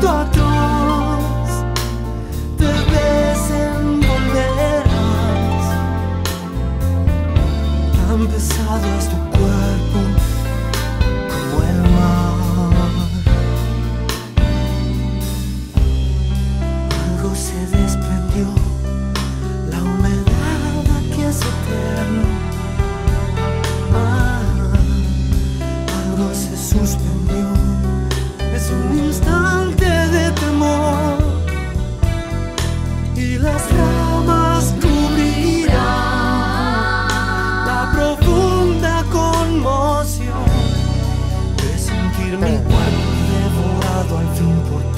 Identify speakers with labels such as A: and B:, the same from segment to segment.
A: datos te desenvolverás. Tan pesado es tu cuerpo como el mar. Algo se desprendió, la humedad aquí es eterna. Ah, algo se suspendió. fin por ti.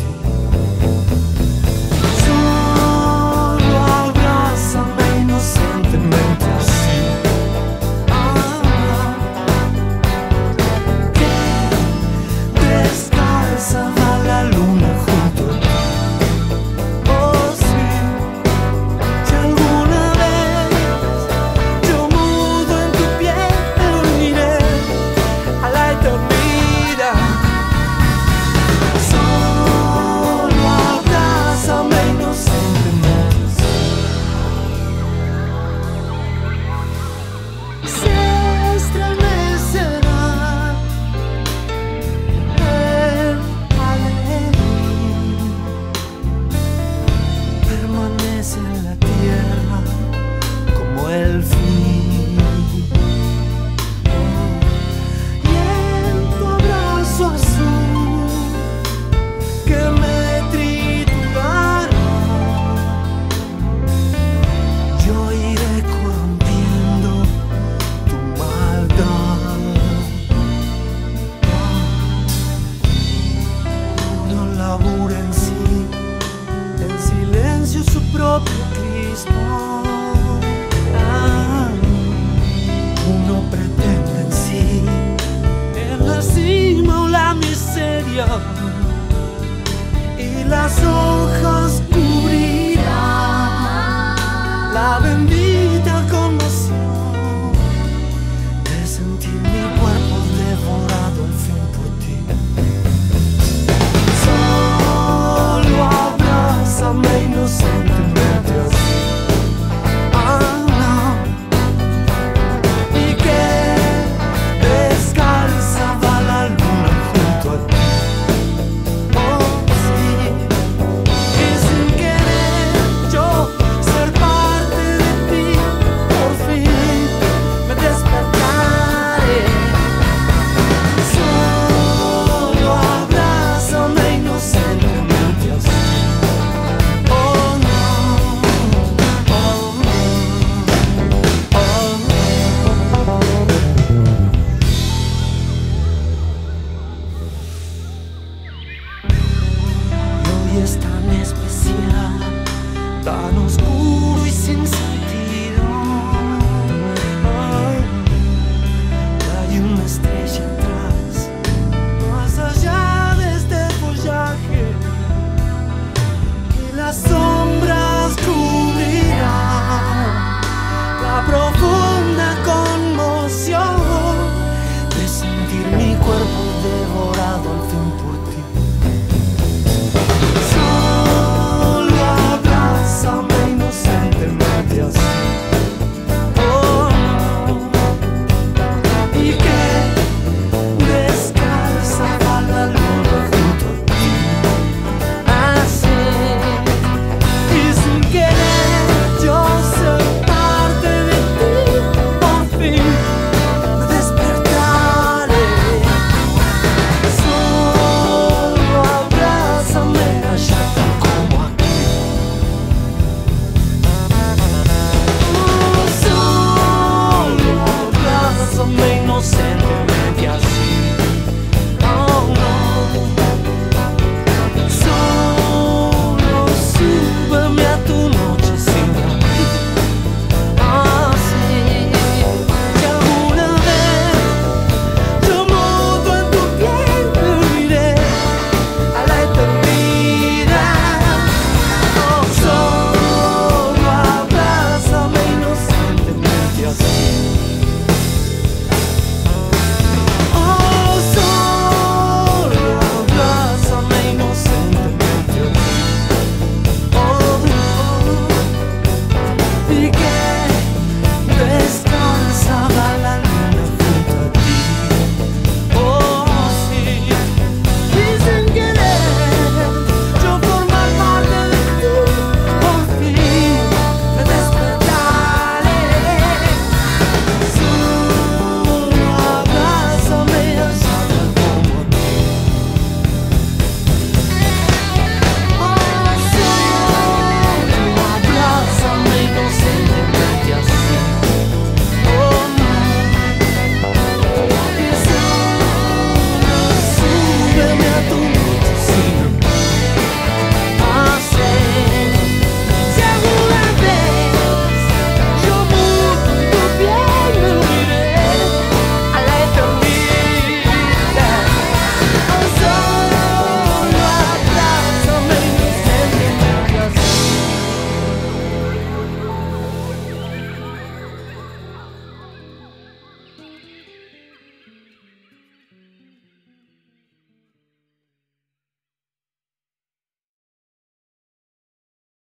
A: soul.